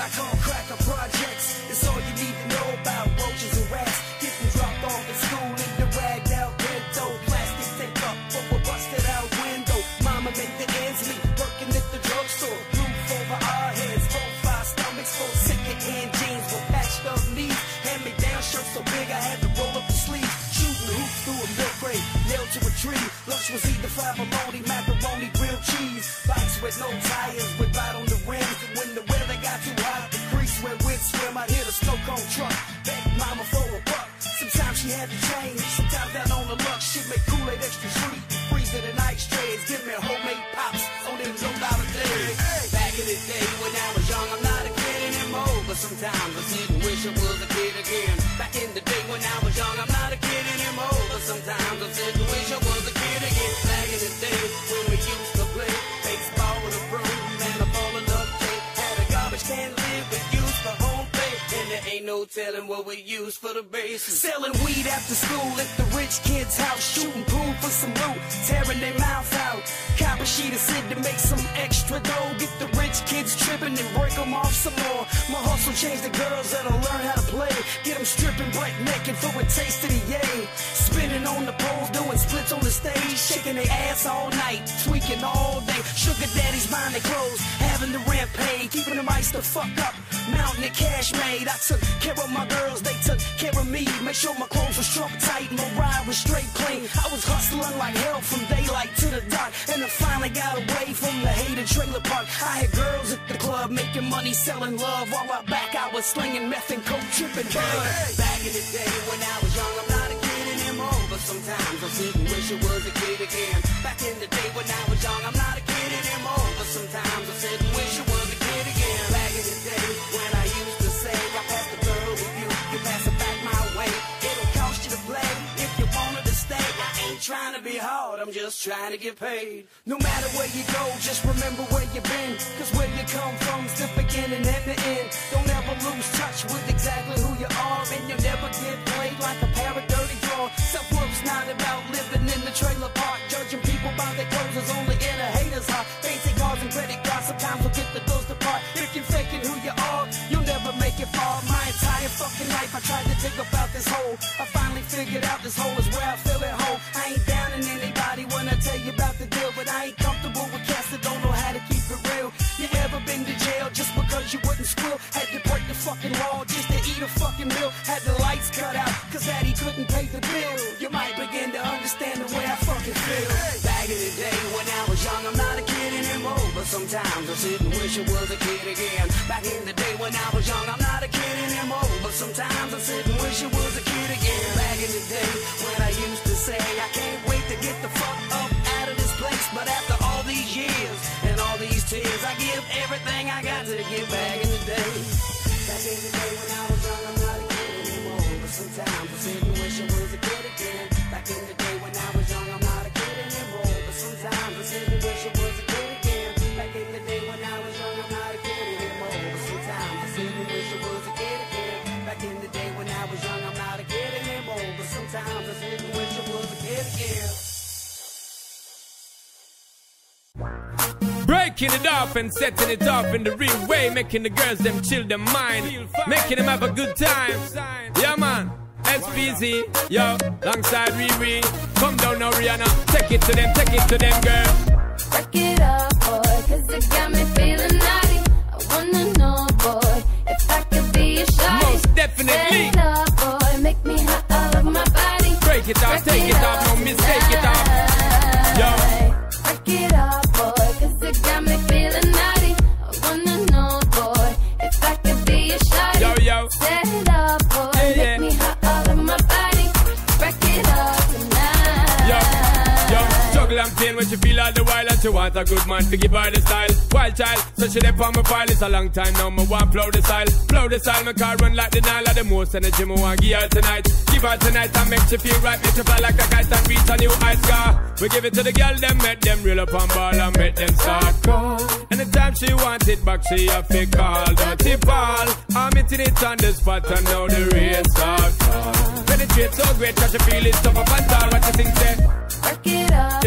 I call cracker projects. It's all you need to know about roaches and rats. Getting dropped off at school in the ragged out bento. Plastic tape up for a busted out window. Mama make the ends meet, working at the drugstore. Roof over our heads, four, five stomachs, four second-hand jeans with patched up knees. Hand-me-down shirt so big I had to roll up the sleeves. Shooting hoops through a milk crate, nailed to a tree. Lunch was either bologna, macaroni, grilled cheese. Bikes with no tires, with right got too hot, the we'd swim, I'd hit a snow cone truck. Beg mama for a buck. Sometimes she had to change, sometimes down on the luck. She'd make Kool-Aid extra sweet, ice trays. Give me homemade pops on them dollar days. Back in the day when I was young, I'm not a kid anymore. But sometimes I sit wish I was a ain't no telling what we use for the bases. Selling weed after school at the rich kid's house. Shooting pool for some loot. Tearing their mouth out. Cop a sheet of Sid to make some extra dough. Get the rich kids tripping and break them off some more. My hustle changed the girls that'll learn how to play. Get them stripping break naked for a taste of the yay. Spinning on the poles, doing splits on the stage. Shaking their ass all night, tweaking all day. Sugar daddies buying their clothes, having the rent paid. Keeping them ice the fuck up, mountain of cash made. I took care of my girls, they took care of me. Make sure my clothes were strung tight, my ride was straight clean. I was hustling like hell from daylight to the dark. And I finally got away from the hated trailer park. I had girls at the club making money selling love. While I back, I was slinging meth and coke, tripping bud. Back in the day when I was young, I'm not a kid anymore. But sometimes I sit and wish I was a kid again. Back in the day when I was young, I'm not a to be hard, I'm just trying to get paid. No matter where you go, just remember where you've been. Cause where you come from's the beginning and the end. Don't ever lose touch with exactly who you are. And you'll never get played like a pair of dirty drawers. Self-worth's not about living in the trailer park. Judging people by their clothes is only in a hater's heart. Basic cars and credit cards sometimes will get the bills apart. If you're faking who you are, you'll never make it far. My entire fucking life I tried to dig about this hole. I finally figured out this hole is where I feel at home. Law just to eat a fucking meal. Had the lights cut out cause daddy couldn't pay the bill. You might begin to understand the way I fucking feel. Back in the day when I was young, I'm not a kid anymore. But sometimes I sit and wish I was a kid again. Back in the day when I was young, I'm not a kid anymore. But sometimes I sit and wish I was a kid again. Back in the day when I used to say, I can't wait to get the fuck up out of this place. But after all these years and all these tears, I give everything I got to get back. Back in the day when I was Breaking it off and setting it off in the real way, making the girls them chill their mind, making them have a good time. Yeah, man. SPZ, yo, alongside Riri. Come down now, Rihanna. Take it to them, take it to them, girl. It up, yo, juggle and pain when she feel all the while and she want a good man to give her the style. Wild child, so she dey on my file. It's a long time now, me want blow the style. Blow the style, my car run like the Nile the most energy me want give her tonight. Give her tonight and make she feel right, make she fly like a kite and reach a new high scar. We give it to the girl, them make them reel up on ball and make them start call. Anytime she want it back, she have to call. Dirty ball, I'm hitting it on the spot and now the rain start fall. Penetrate so great, cause she feel it tough up and tall. What you think, say?